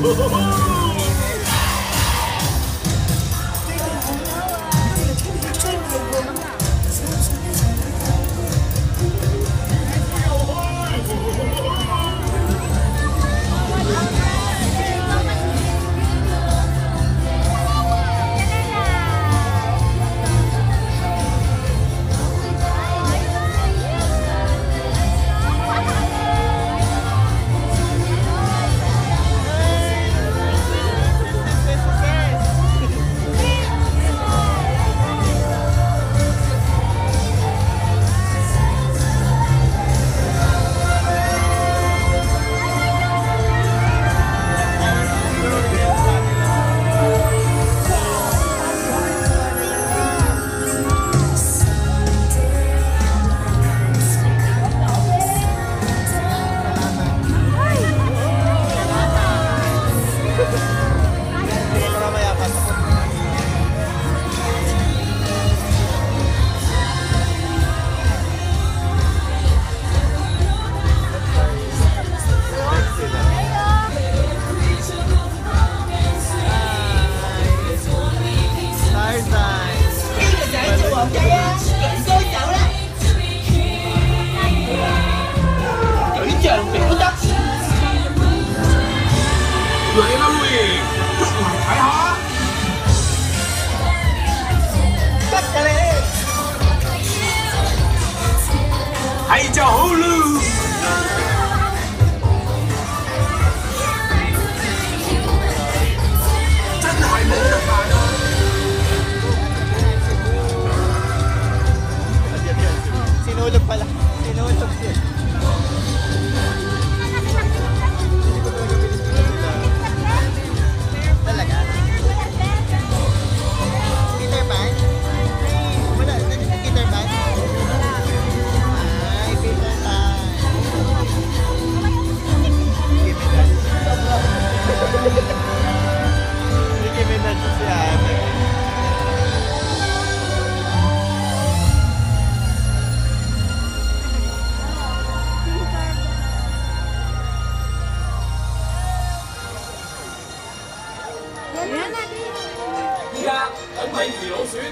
呵呵呵海角后路。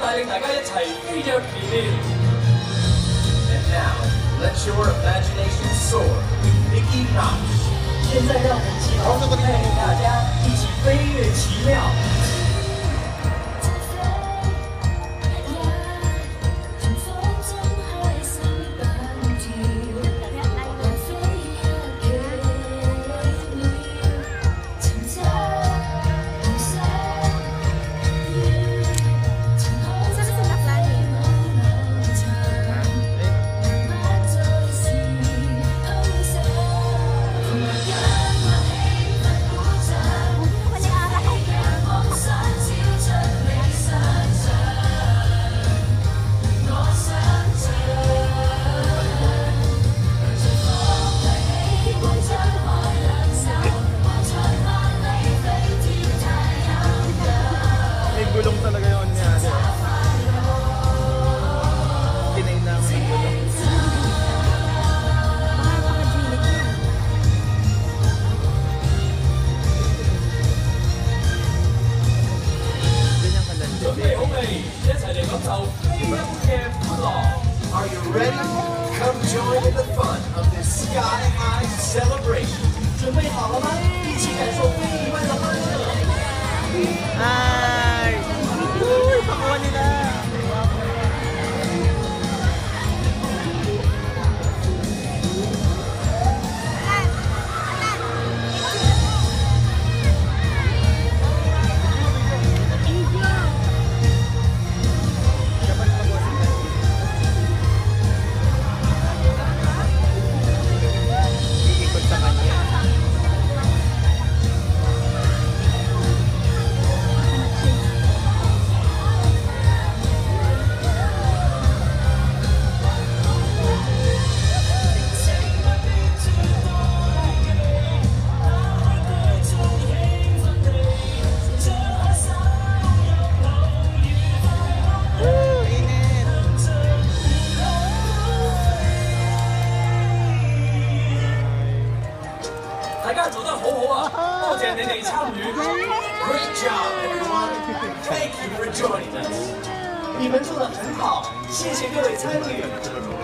带领大家一齐飞入奇 e 现在让我们一起带领大家一起飞越奇妙。准备好了吗？一起感受飞一般的欢乐。Thank you for joining us. 你们做得很好，谢谢各位参与